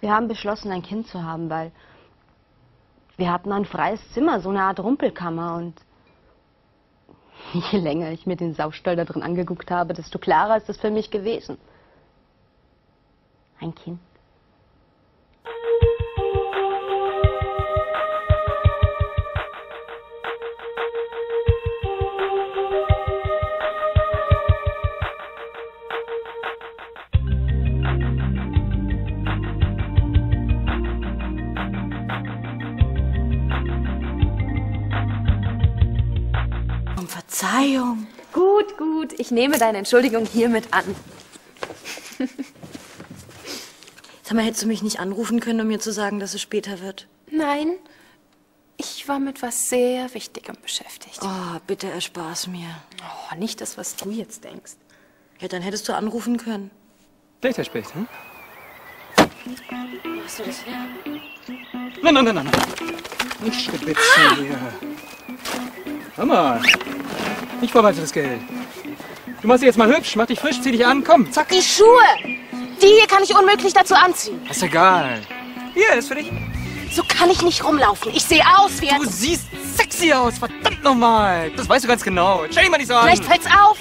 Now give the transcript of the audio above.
Wir haben beschlossen, ein Kind zu haben, weil wir hatten ein freies Zimmer, so eine Art Rumpelkammer. Und je länger ich mir den Saustall da drin angeguckt habe, desto klarer ist es für mich gewesen. Ein Kind. Verzeihung. Gut, gut. Ich nehme deine Entschuldigung hiermit an. Sag mal, hättest du mich nicht anrufen können, um mir zu sagen, dass es später wird? Nein, ich war mit was sehr Wichtigem beschäftigt. Oh, bitte erspar's mir. Oh, nicht das, was du jetzt denkst. Ja, dann hättest du anrufen können. Später, später. Hm? Hast du das her? Nein, nein, nein, nein. nein. Nicht stibitzen hier. Hör mal. Nicht vor weiteres Geld. Du machst dich jetzt mal hübsch, mach dich frisch, zieh dich an, komm, zack. Die Schuhe! Die hier kann ich unmöglich dazu anziehen. Ist egal. Hier, ist für dich. So kann ich nicht rumlaufen. Ich sehe aus wie ein... Du siehst sexy aus, verdammt nochmal. Das weißt du ganz genau. Stell dich mal nicht so an. Vielleicht fällt's auf.